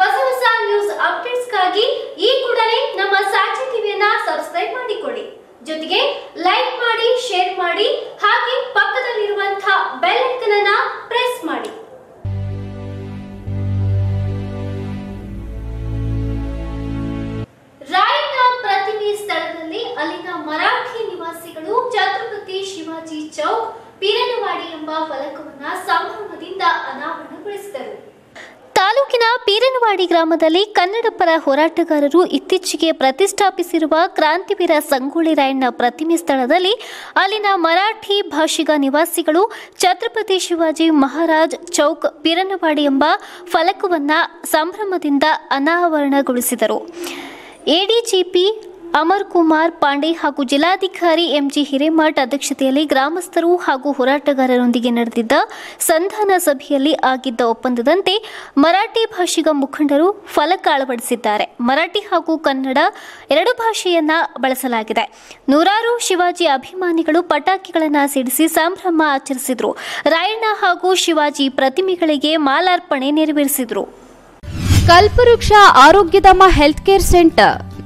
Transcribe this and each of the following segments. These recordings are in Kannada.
ಹೊಸ ಹೊಸ ನ್ಯೂಸ್ ಅಪ್ಡೇಟ್ಸ್ಗಾಗಿ ಈ ಕೂಡಲೇ ನಮ್ಮ ಸಾಕ್ಷಿ ಟಿವಿಯನ್ನ ಸಬ್ಸ್ಕ್ರೈಬ್ ಮಾಡಿಕೊಳ್ಳಿ. ಜೊತೆಗೆ ಲೈಕ್ ಮಾಡಿ ಶೇರ್ ಮಾಡಿ, ಹಾಗೆ ಪಕ್ಕದಲ್ಲಿರುವಂತಹ ಬೆಲ್ ಐಕನ್ ಪ್ರೆಸ್ ಮಾಡಿ. ರಾಯಣ್ಣ ಪ್ರತಿಮೆ ಸ್ಥಳದಲ್ಲಿ ಅಲ್ಲಿನ ಮರಾಠಿ ನಿವಾಸಿಗಳು ಛತ್ರಪತಿ ಶಿವಾಜಿ ಚೌಕ್, ಪೀರನವಾಡಿ ಎಂಬ ಫಲಕವನ್ನ ಸಂಭ್ರಮದಿಂದ ಅನಾವರಣಗೊಳಿಸಿದರು ತಾಲೂಕಿನ ಪೀರನವಾಡಿ ಗ್ರಾಮದಲ್ಲಿ ಕನ್ನಡ ಪರ ಹೋರಾಟಗಾರರು ಇತ್ತೀಚೆಗೆ ಪ್ರತಿಷ್ಠಾಪಿಸಿರುವ ಕ್ರಾಂತಿವೀರ ಸಂಗೊಳ್ಳಿ ರಾಯಣ್ಣ ಪ್ರತಿಮೆ ಸ್ಥಳದಲ್ಲಿ ಅಲ್ಲಿನ ಮರಾಠಿ ಭಾಷಿಗ ನಿವಾಸಿಗಳು ಛತ್ರಪತಿ ಶಿವಾಜಿ ಮಹಾರಾಜ್ ಚೌಕ್ ಪೀರನವಾಡಿ ಎಂಬ ಫಲಕವನ್ನ ಸಂಭ್ರಮದಿಂದ ಅನಾವರಣಗೊಳಿಸಿದರು. ಎಡಿಜಿಪಿ ಅಮರ್ ಕುಮಾರ್ ಪಾಂಡೆ ಹಾಗೂ ಜಿಲ್ಲಾಧಿಕಾರಿ ಎಂಜಿ ಹಿರೇಮಠ್ ಅಧ್ಯಕ್ಷತೆಯಲ್ಲಿ ಗ್ರಾಮಸ್ಥರು ಹಾಗೂ ಹೋರಾಟಗಾರರೊಂದಿಗೆ ನಡೆದಿದ್ದ ಸಂಧಾನ ಸಭೆಯಲ್ಲಿ ಆಗಿದ್ದ ಒಪ್ಪಂದದಂತೆ ಮರಾಠಿ ಭಾಷಿಗ ಮುಖಂಡರು ಫಲಕ ಅಳವಡಿಸಿದ್ದಾರೆ. ಮರಾಠಿ ಹಾಗೂ ಕನ್ನಡ ಎರಡು ಭಾಷೆಯನ್ನ ಬಳಸಲಾಗಿದೆ. ನೂರಾರು ಶಿವಾಜಿ ಅಭಿಮಾನಿಗಳು ಪಟಾಕಿಗಳನ್ನು ಸಿಡಿಸಿ ಸಂಭ್ರಮ ಆಚರಿಸಿದರು. ರಾಯಣ್ಣ ಹಾಗೂ ಶಿವಾಜಿ ಪ್ರತಿಮೆಗಳಿಗೆ ಮಾಲಾರ್ಪಣೆ ನೆರವೇರಿಸಿದರು. ಕಲ್ಪವೃಕ್ಷ Arogyadhama health care centre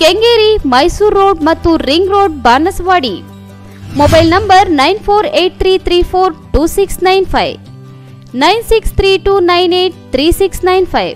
Kengeri, Mysuru road ಮತ್ತು ring road, Banaswadi. Mobile number nine four eight three three four two six nine five. Nine six three two nine eight three six nine five.